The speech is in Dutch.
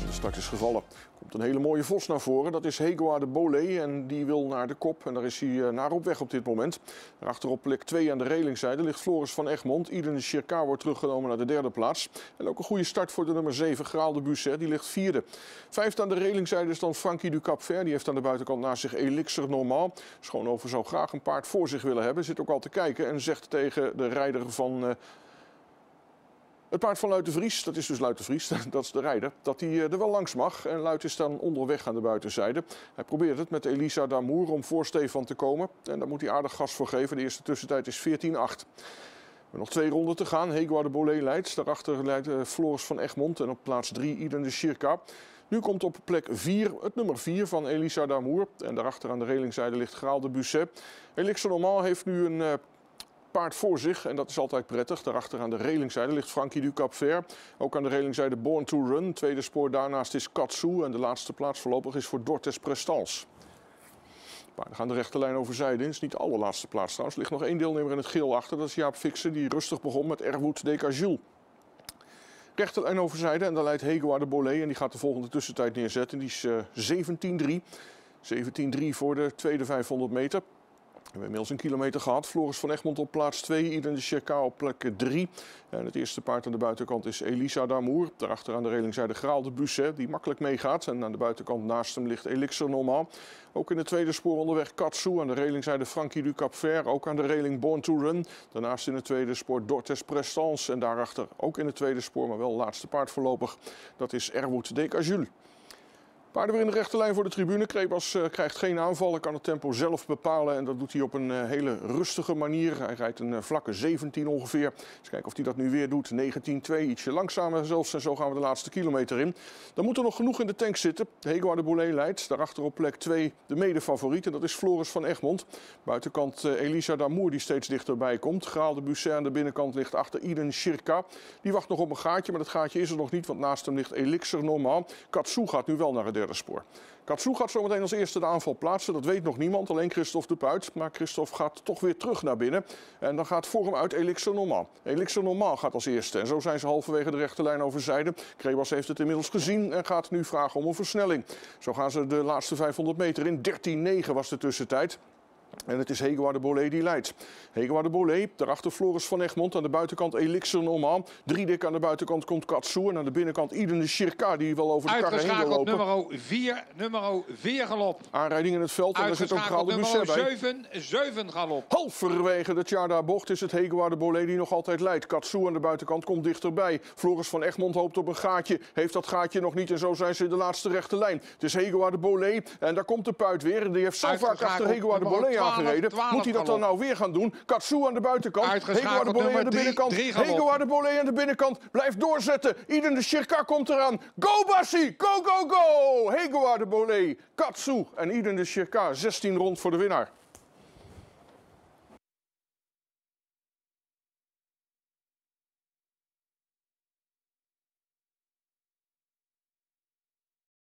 En de start is gevallen. Komt een hele mooie vos naar voren. Dat is Hegoa de Bolé en die wil naar de kop. En daar is hij eh, naar op weg op dit moment. Daarachter op plek 2 aan de relingzijde ligt Floris van Egmond. Iden de Chirka wordt teruggenomen naar de derde plaats. En ook een goede start voor de nummer 7, Graal de Busset. Die ligt vierde. Vijfde aan de relingzijde is dan Frankie du Cap Ver. Die heeft aan de buitenkant naast zich Elixir Normaal. Schoonover zou graag een paard voor zich willen hebben. Zit ook al te kijken en zegt tegen de rijder van... Uh, het paard van Luit de Vries, dat is dus Luit de Vries, dat is de rijder, dat hij er wel langs mag. En Luit is dan onderweg aan de buitenzijde. Hij probeert het met Elisa Damour om voor Stefan te komen. En daar moet hij aardig gas voor geven. De eerste tussentijd is 14-8. We hebben nog twee ronden te gaan. Hegoa de Bolé leidt. Daarachter leidt Floris van Egmond. En op plaats 3 Iden de Circa. Nu komt op plek 4 het nummer 4 van Elisa Damour. En daarachter aan de relingzijde ligt Graal de Busset. Elixir heeft nu een paard voor zich. En dat is altijd prettig. Daarachter aan de relingzijde ligt Frankie du Cap Ver. Ook aan de relingzijde Born to Run. Tweede spoor daarnaast is Katsu. En de laatste plaats voorlopig is voor Dortes Prestals. Paarden gaan de rechte lijn in. is niet de allerlaatste plaats trouwens. Er ligt nog één deelnemer in het geel achter. Dat is Jaap Fixen die rustig begon met Erwood Decajul. Rechte lijn over zijde en dan leidt Hegoa de Bolé. En die gaat de volgende tussentijd neerzetten. Die is uh, 17-3. 17-3 voor de tweede 500 meter. We hebben inmiddels een kilometer gehad. Floris van Egmond op plaats 2, Iden de op plek 3. En het eerste paard aan de buitenkant is Elisa Damour. Daarachter aan de relingzijde Graal de Busset, die makkelijk meegaat. En aan de buitenkant naast hem ligt Elixir Normaal. Ook in het tweede spoor onderweg Katsu. Aan de relingzijde Frankie du Cap Ver. Ook aan de reling Born to Run. Daarnaast in het tweede spoor Dortes Prestance. En daarachter ook in het tweede spoor, maar wel laatste paard voorlopig. Dat is Erwood Decajul. Paarden weer in de rechte lijn voor de tribune. Krebas uh, krijgt geen aanvallen, kan het tempo zelf bepalen. En dat doet hij op een uh, hele rustige manier. Hij rijdt een uh, vlakke 17 ongeveer. Eens kijken of hij dat nu weer doet. 19-2, ietsje langzamer zelfs. En zo gaan we de laatste kilometer in. Dan moet er nog genoeg in de tank zitten. Hego de Boulet leidt. Daarachter op plek 2 de medefavoriet. En dat is Floris van Egmond. Buitenkant Elisa Damour die steeds dichterbij komt. Graal de Busset aan de binnenkant ligt achter Iden Shirka. Die wacht nog op een gaatje, maar dat gaatje is er nog niet. Want naast hem ligt Elixir normaal. Katsu gaat nu wel naar het derde spoor. Katsu gaat zometeen als eerste de aanval plaatsen. Dat weet nog niemand, alleen Christophe de Puit. Maar Christophe gaat toch weer terug naar binnen. En dan gaat voor hem uit Elixir Normaal. Elixir Normaal gaat als eerste. En zo zijn ze halverwege de rechte lijn zijde. Krebas heeft het inmiddels gezien en gaat nu vragen om een versnelling. Zo gaan ze de laatste 500 meter in. 13-9 was de tussentijd. En het is Hegoa de Bolé die leidt. Hegoa de Bolé, daarachter Floris van Egmond. Aan de buitenkant Elixir. Drie dik aan de buitenkant komt Katsu. En aan de binnenkant Iden de Shirka die wel over de karren heen wil lopen. nummer 4, nummer 4 galop. Aanrijding in het veld en er zit ook Graal de Busset bij. 7, 7 galop. Halverwege de Tjarda bocht is het Hegoa de Bolé die nog altijd leidt. Katsu aan de buitenkant komt dichterbij. Floris van Egmond hoopt op een gaatje. Heeft dat gaatje nog niet en zo zijn ze in de laatste rechte lijn. Het is Hegoa de Bolé en daar komt de puit weer. En die heeft zo vaak achter Hegoa de Bolé aangereden. Moet hij dat dan nou weer gaan doen? Katsu aan de buitenkant. Hego de aan de binnenkant. Hego de aan de binnenkant. Blijft doorzetten. Iden de Shirka komt eraan. Go Bassi! Go, go, go! Hego de Bolé, Katsu en Iden de Shirka. 16 rond voor de winnaar.